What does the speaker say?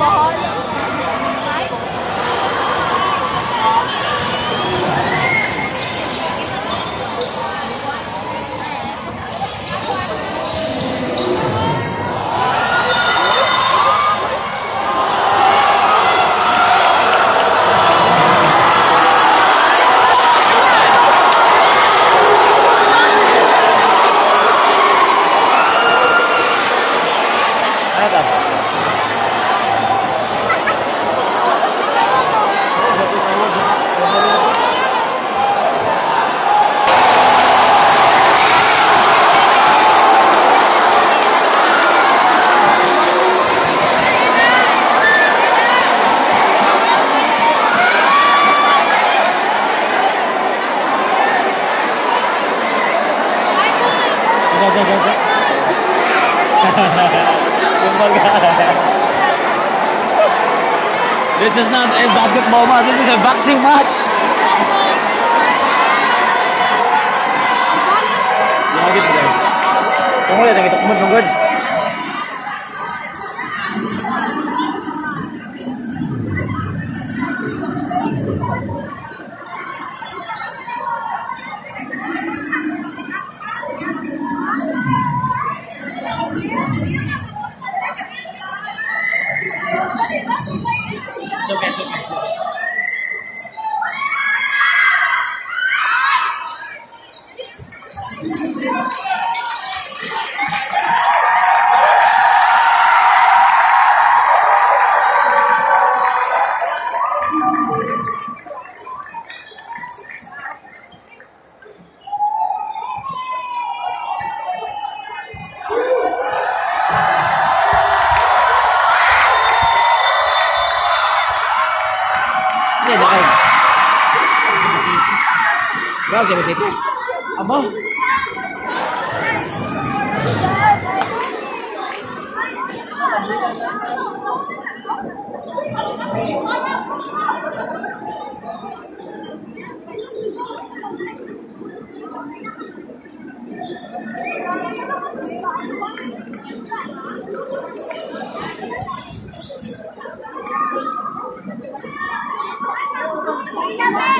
好 This is not a basketball match. This is a boxing match. Tunggu lihat kita kumut tunggu. It's sih jangan. Bang siapa sih? Apa? Thank you. 要加。